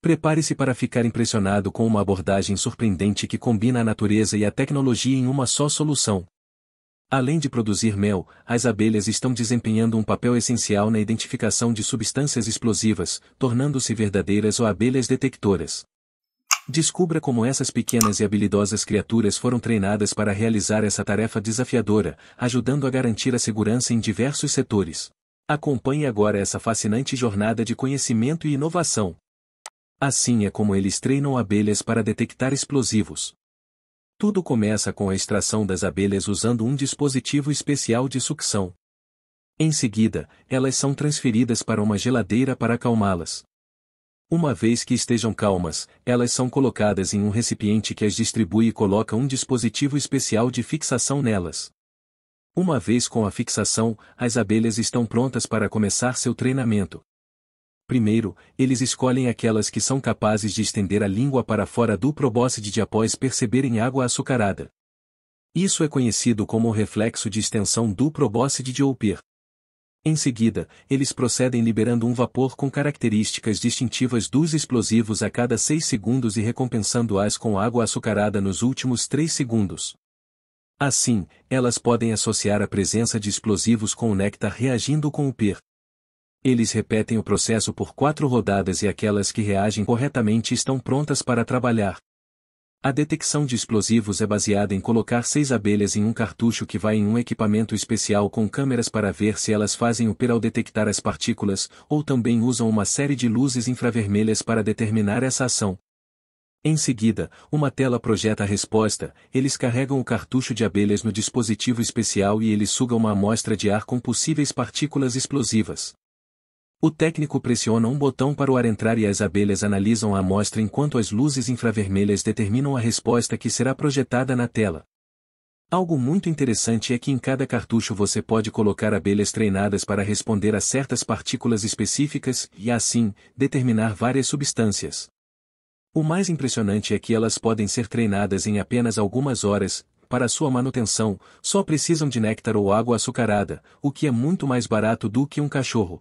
Prepare-se para ficar impressionado com uma abordagem surpreendente que combina a natureza e a tecnologia em uma só solução. Além de produzir mel, as abelhas estão desempenhando um papel essencial na identificação de substâncias explosivas, tornando-se verdadeiras ou abelhas detectoras. Descubra como essas pequenas e habilidosas criaturas foram treinadas para realizar essa tarefa desafiadora, ajudando a garantir a segurança em diversos setores. Acompanhe agora essa fascinante jornada de conhecimento e inovação. Assim é como eles treinam abelhas para detectar explosivos. Tudo começa com a extração das abelhas usando um dispositivo especial de sucção. Em seguida, elas são transferidas para uma geladeira para acalmá-las. Uma vez que estejam calmas, elas são colocadas em um recipiente que as distribui e coloca um dispositivo especial de fixação nelas. Uma vez com a fixação, as abelhas estão prontas para começar seu treinamento. Primeiro, eles escolhem aquelas que são capazes de estender a língua para fora do probóscide após perceberem água açucarada. Isso é conhecido como o reflexo de extensão do probóscide de Oupir. Em seguida, eles procedem liberando um vapor com características distintivas dos explosivos a cada 6 segundos e recompensando-as com água açucarada nos últimos 3 segundos. Assim, elas podem associar a presença de explosivos com o néctar reagindo com o PIR. Eles repetem o processo por quatro rodadas e aquelas que reagem corretamente estão prontas para trabalhar. A detecção de explosivos é baseada em colocar seis abelhas em um cartucho que vai em um equipamento especial com câmeras para ver se elas fazem o PIR ao detectar as partículas, ou também usam uma série de luzes infravermelhas para determinar essa ação. Em seguida, uma tela projeta a resposta, eles carregam o cartucho de abelhas no dispositivo especial e ele suga uma amostra de ar com possíveis partículas explosivas. O técnico pressiona um botão para o ar entrar e as abelhas analisam a amostra enquanto as luzes infravermelhas determinam a resposta que será projetada na tela. Algo muito interessante é que em cada cartucho você pode colocar abelhas treinadas para responder a certas partículas específicas e, assim, determinar várias substâncias. O mais impressionante é que elas podem ser treinadas em apenas algumas horas, para sua manutenção, só precisam de néctar ou água açucarada, o que é muito mais barato do que um cachorro.